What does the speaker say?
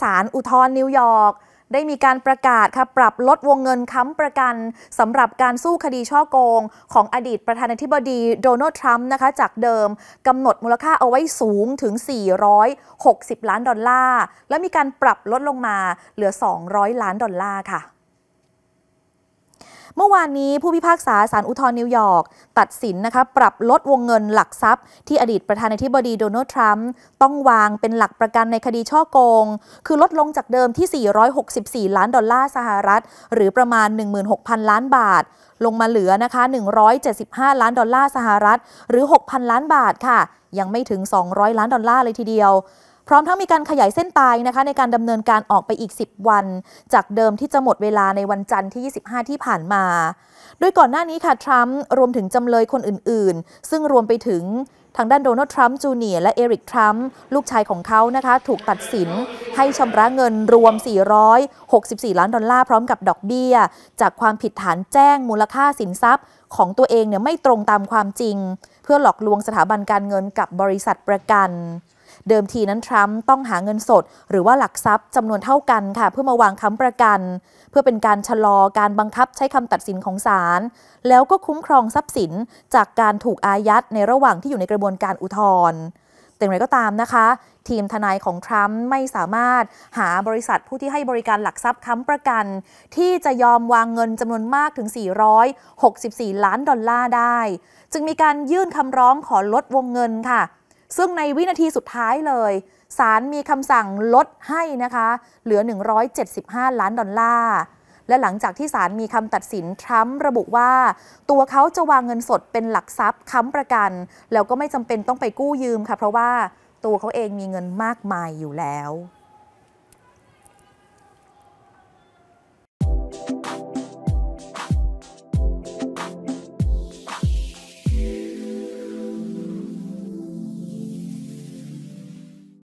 ศาลอุทธรณ์นิวยอร์กได้มีการประกาศค่ะปรับลดวงเงินค้ำประกันสำหรับการสู้คดีฉ้อโกง ของอดีตประธานาธิบดีโดนัลด์ทรัมป์นะคะจากเดิมกำหนดมูลค่าเอาไว้สูงถึง 460 ล้านดอลลาร์ และมีการปรับลดลงมาเหลือ 200 ล้านดอลลาร์ค่ะ เมื่อวานนี้ผู้พิพากษาศาลอุทธรณ์นิวยอร์กตัดสินนะคะปรับลดวงเงินหลักทรัพย์ ที่อดีตประธานาธิบดีโดนัลด์ทรัมป์ต้องวางเป็นหลักประกันในคดีฉ้อโกง คือลดลงจากเดิมที่ 464 ล้านดอลลาร์สหรัฐ หรือประมาณ 16,000 ล้านบาท ลงมาเหลือนะคะ 175 ล้านดอลลาร์สหรัฐ หรือ 6,000 ล้านบาทค่ะ ยังไม่ถึง 200 ล้านดอลลาร์เลยทีเดียว พร้อมทั้งมีการขยายเส้นตายนะคะในการดำเนินการออกไปอีก 10 วัน จากเดิมที่จะหมดเวลาในวันจันทร์ที่ 25 ที่ผ่านมา โดยก่อนหน้านี้ค่ะทรัมป์รวมถึงจำเลยคนอื่น ๆ ซึ่งรวมไปถึงทางด้านโดนัลด์ทรัมป์จูเนียร์และเอริกทรัมป์ลูกชายของเขานะคะ ถูกตัดสินให้ชำระเงินรวม 464 ล้านดอลลาร์พร้อมกับดอกเบี้ย จากความผิดฐานแจ้งมูลค่าสินทรัพย์ ของตัวเองเนี่ยไม่ตรงตามความจริง เพื่อหลอกลวงสถาบันการเงินกับบริษัทประกัน เดิมทีนั้นทรัมป์ต้องหาเงินสด หรือว่าหลักทรัพย์จำนวนเท่ากันค่ะ เพื่อมาวางค้ำประกัน เพื่อเป็นการชะลอการบังคับใช้คำตัดสินของศาลแล้วก็คุ้มครองทรัพย์สินจากการถูกอายัดในระหว่างที่อยู่ในกระบวนการอุทธรณ์แต่อย่างไรก็ตามนะคะ ทีมทนายของทรัมป์ไม่สามารถหาบริษัทผู้ที่ให้บริการหลักทรัพย์ค้ำประกัน ที่จะยอมวางเงินจำนวนมากถึง 464 ล้านดอลลาร์ได้ จึงมีการยื่นคำร้องขอลดวงเงินค่ะ ซึ่งในวินาทีสุดท้ายเลยศาลมีคำสั่งลดให้นะคะ เหลือ 175 ล้านดอลลาร์และหลังจากที่ศาลมีคำตัดสินทรัมป์ระบุว่า ตัวเขาจะวางเงินสดเป็นหลักทรัพย์ค้ำประกัน แล้วก็ไม่จำเป็นต้องไปกู้ยืมค่ะ เพราะว่าตัวเขาเองมีเงินมากมายอยู่แล้ว